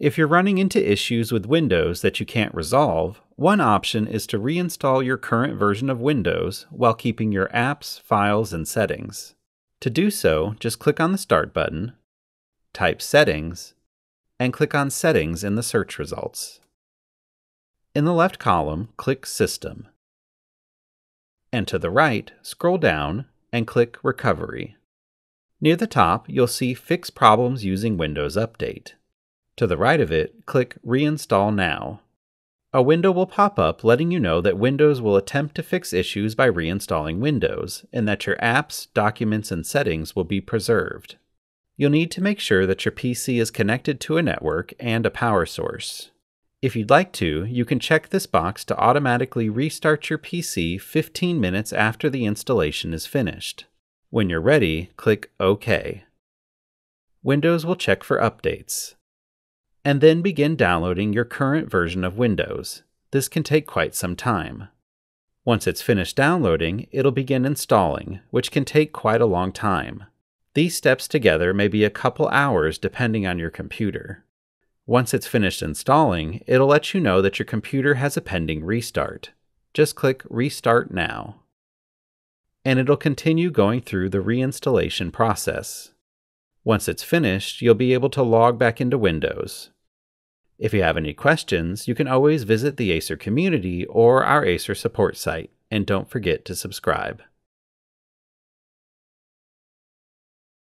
If you're running into issues with Windows that you can't resolve, one option is to reinstall your current version of Windows while keeping your apps, files, and settings. To do so, just click on the Start button, type Settings, and click on Settings in the search results. In the left column, click System. And to the right, scroll down and click Recovery. Near the top, you'll see Fix Problems Using Windows Update. To the right of it, click Reinstall Now. A window will pop up letting you know that Windows will attempt to fix issues by reinstalling Windows, and that your apps, documents, and settings will be preserved. You'll need to make sure that your PC is connected to a network and a power source. If you'd like to, you can check this box to automatically restart your PC 15 minutes after the installation is finished. When you're ready, click OK. Windows will check for updates and then begin downloading your current version of Windows. This can take quite some time. Once it's finished downloading, it'll begin installing, which can take quite a long time. These steps together may be a couple hours depending on your computer. Once it's finished installing, it'll let you know that your computer has a pending restart. Just click Restart Now. And it'll continue going through the reinstallation process. Once it's finished, you'll be able to log back into Windows. If you have any questions, you can always visit the Acer community or our Acer support site, and don't forget to subscribe.